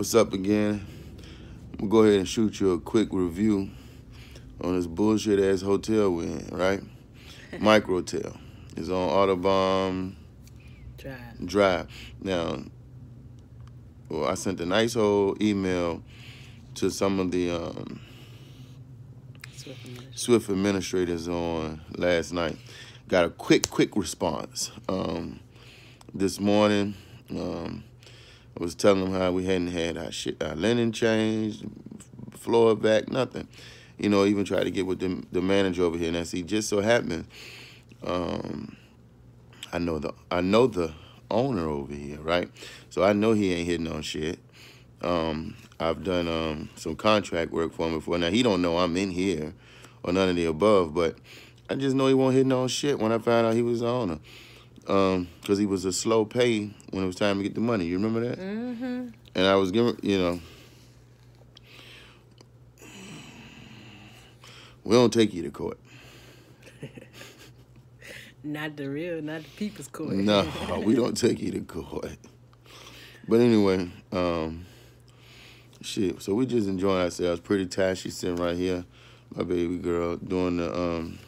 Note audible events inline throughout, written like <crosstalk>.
What's up again? I'm gonna go ahead and shoot you a quick review on this bullshit ass hotel we're in, right? <laughs> Microtel. It's on Audubon Drive. Drive. Now, well, I sent a nice old email to some of the um, Swift Administration. Swift administrators on last night. Got a quick, quick response. Um, this morning, um, I was telling them how we hadn't had our shit, our linen changed, floor back, nothing. You know, even tried to get with the, the manager over here, and I see just so happened, um, I know the I know the owner over here, right? So I know he ain't hitting on shit. Um, I've done um, some contract work for him before. Now he don't know I'm in here or none of the above, but I just know he won't hit no shit when I found out he was the owner. Um, cause he was a slow pay when it was time to get the money. You remember that? Mm-hmm. And I was giving, you know, we don't take you to court. <laughs> Not the real, not the people's court. No, <laughs> we don't take you to court. But anyway, um, shit. So we just enjoying ourselves. Pretty tired. She's sitting right here, my baby girl, doing the um,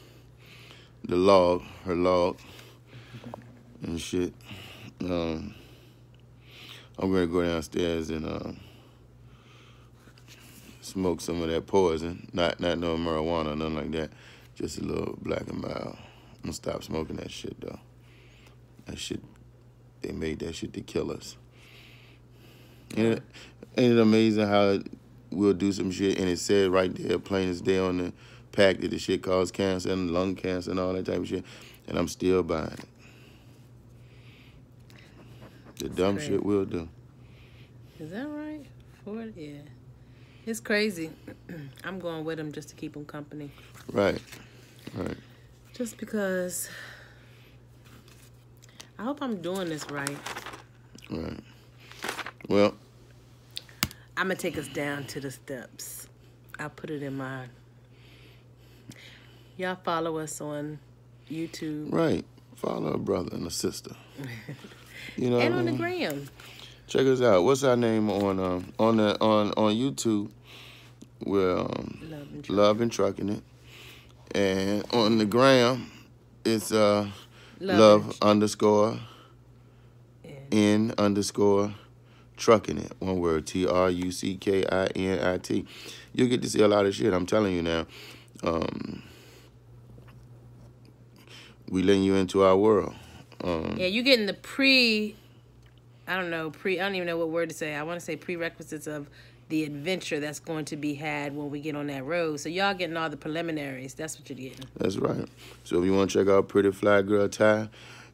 the log, her log, and shit. Um, I'm gonna go downstairs and uh, smoke some of that poison. Not not no marijuana, nothing like that. Just a little black and mild. I'm gonna stop smoking that shit though. That shit, they made that shit to kill us. Ain't it, ain't it amazing how we'll do some shit and it said right there, plain as day on the pack that the shit causes cancer and lung cancer and all that type of shit, and I'm still buying it. The dumb crazy. shit we'll do. Is that right? Ford? Yeah. It's crazy. <clears throat> I'm going with him just to keep him company. Right, right. Just because I hope I'm doing this right. Right. Well, I'm gonna take us down to the steps. I'll put it in my. Y'all follow us on YouTube right. Follow a brother and a sister. <laughs> You know and on the gram. Check us out. What's our name on um, on the on on YouTube? We're um, Love and Love and Trucking It, and on the gram, it's uh love, and- underscore n underscore trucking it. One word T R U C K I N I T. You'll get to see a lot of shit. I'm telling you now. Um, we letting you into our world. Um, Yeah, you're getting the pre. I don't know pre. I don't even know what word to say. I want to say prerequisites of the adventure that's going to be had when we get on that road. So y'all getting all the preliminaries. That's what you're getting. That's right. So if you want to check out Pretty Fly Girl Ty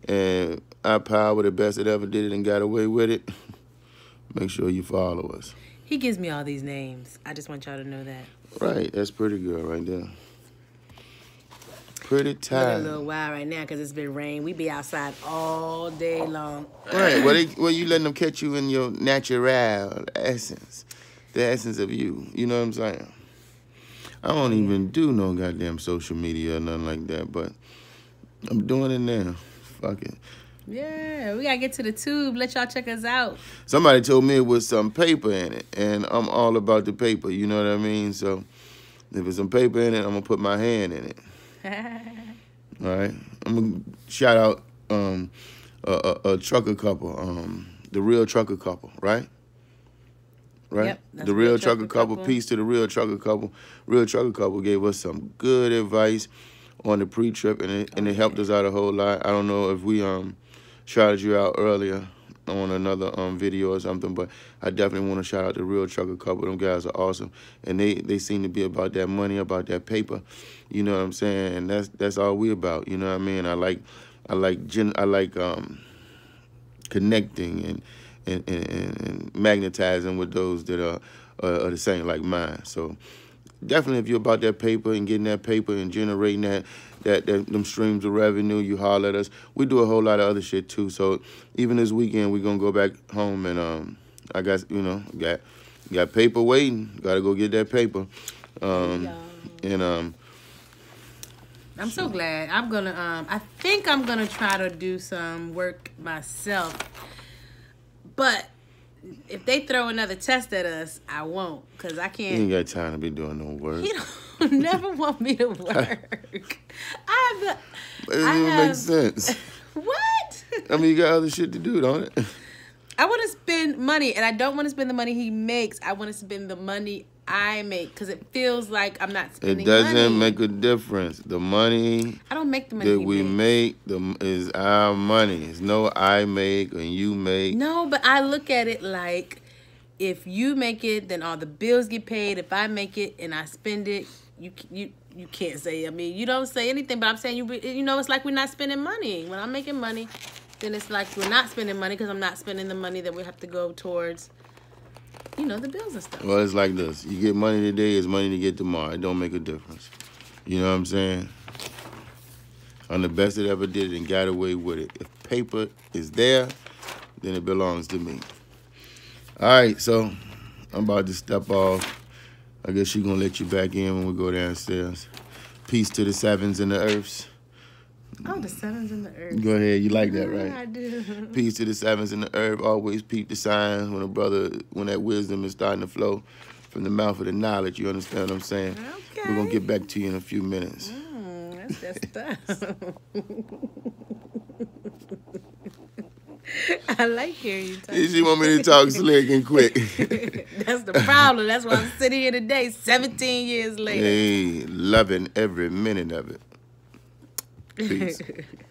and our power the best that ever did it and got away with it, <laughs> make sure you follow us. He gives me all these names. I just want y'all to know that. Right, that's Pretty Girl right there. Pretty It's been a little while right now because it's been rain. We be outside all day long. Right, well, they, <laughs> well, you letting them catch you in your natural essence, the essence of you. You know what I'm saying? I don't even do no goddamn social media or nothing like that, but I'm doing it now. Fuck it. Yeah, we gotta get to the tube. Let y'all check us out. Somebody told me it was some paper in it, and I'm all about the paper. You know what I mean? So if it's some paper in it, I'm gonna put my hand in it. <laughs> All right. I'm gonna shout out um, a, a, a trucker couple, um, the real trucker couple, right? Right. Yep, the real, trucker, Trucker couple. Couple. Peace to the real trucker couple. Real trucker couple gave us some good advice on the pre-trip, and it, and it helped us out a whole lot. I don't know if we um shouted you out earlier on another um video or something, but I definitely want to shout out the real trucker couple. Them guys are awesome, and they they seem to be about that money, about that paper. You know what I'm saying? And that's that's all we about. You know what I mean? I like I like gen I like um connecting and and, and, and magnetizing with those that are, are are the same like mine. So definitely, if you're about that paper and getting that paper and generating that that, that them streams of revenue, you holler at us. We do a whole lot of other shit too. So even this weekend, we're gonna go back home and um, I got you know got got paper waiting. Got to go get that paper. Um, Y'all. and um, I'm so glad. I'm gonna um I think I'm gonna try to do some work myself. But if they throw another test at us, I won't because I can't. ain't got time to be doing no work. You don't <laughs> never want me to work. <laughs> I have It doesn't have- make sense. <laughs> what? I mean, you got other shit to do, don't it? I want to spend money, and I don't want to spend the money he makes. I want to spend the money I make because it feels like I'm not spending. It doesn't money. make a difference. The money I don't make the money that we makes. make the, is our money. It's no I make and you make. No, but I look at it like if you make it, then all the bills get paid. If I make it and I spend it, you you you can't say. I mean, you don't say anything, but I'm saying you you know it's like we're not spending money. When I'm making money, then it's like we're not spending money because I'm not spending the money that we have to go towards, you know, the bills and stuff. Well, it's like this. You get money today, it's money to get tomorrow. It don't make a difference. You know what I'm saying? I'm the best that ever did it and got away with it. If paper is there, then it belongs to me. All right, so I'm about to step off. I guess she's gonna let you back in when we go downstairs. Peace to the sevens and the earths. Oh, the sevens in the earth. Go ahead, you like that, right? I do. <laughs> Peace to the sevens and the herb. Always peep the signs when a brother, when that wisdom is starting to flow from the mouth of the knowledge. You understand what I'm saying? Okay. We're gonna get back to you in a few minutes. Mm, that's that stuff. <laughs> I like hearing you talk. She want me to talk slick and quick. <laughs> That's the problem. That's why I'm sitting here today, 17 years later. hey, loving every minute of it. Peace. <laughs>